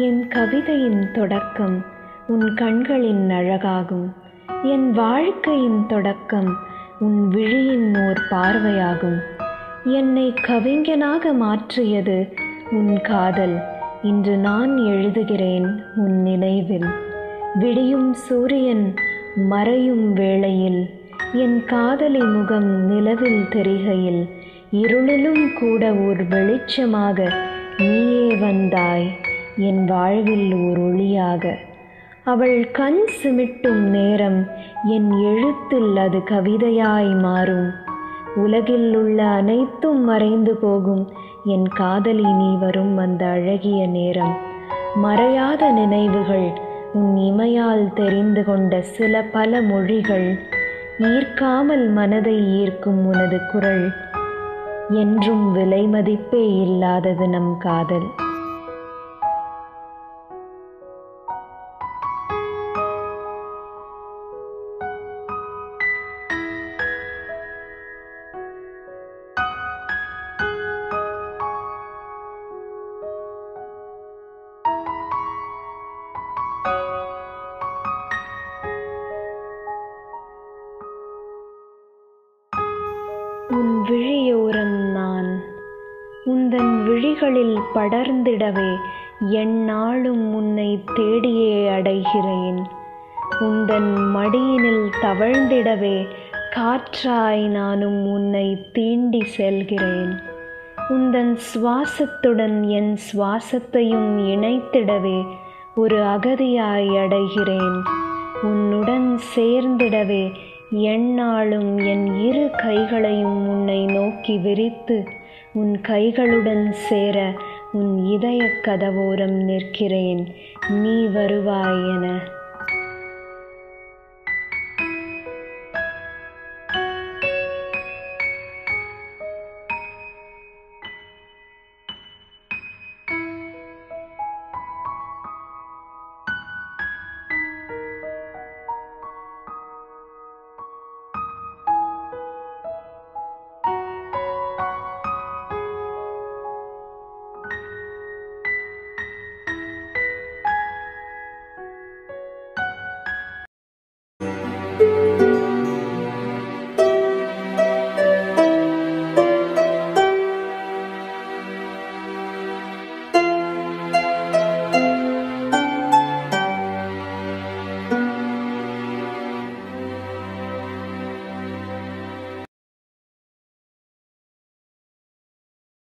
என் கவிதையின் தொடக்கம் உன் கண்களின் அழகாகும். என் வாழ்க்கையின் தொடக்கம் உன் விழியின் ஓர் பார்வையாகும். என்னை கவிஞனாக மாற்றியது உன் காதல். இன்று நான் எழுதுகிறேன் உன் நினைவில். விடியும் சூரியன் மறையும் வேளையில். என் காதலி முகம் நிலவில் தெரிகையில். இருளிலும் கூட ஓர் வெளிச்சமாக நீயே வந்தாய். என் வாழ்வில் ஓர் ஒளியாக. அவள் கண் சிமிட்டும் நேரம் என் எழுத்தில் அது கவிதையாய் மாறும். உலகில் உள்ள அனைத்தும் மறைந்து போகும். என் காதலி நீ வரும் அந்த அழகிய நேரம். மறையாத நினைவுகள் உன் இமையால் தெரிந்து கொண்ட சில பல மொழிகள். ஈர்க்காமல் மனதை ஈர்க்கும் உனது குரல். என்றும் விலை மதிப்பே இல்லாதது நம் காதல். உன் விழியோரம் நான். உந்தன் விழிகளில் படர்ந்திடவே எந்நாளும் உன்னை தேடியே அடைகிறேன். உந்தன் மடியினில் தவழ்ந்திடவே காற்றாய் நானும் உன்னை தீண்டி செல்கிறேன். உந்தன் சுவாசத்துடன் என் சுவாசத்தையும் இணைத்திடவே ஒரு அகதியாய் அடைகிறேன். உன்னுடன் சேர்ந்திடவே எந்நாளும் என் இரு கைகளையும் உன்னை நோக்கி விரித்து உன் கைகளுடன் சேர உன் இதய கதவோரம் நிற்கிறேன். நீ வருவாய் என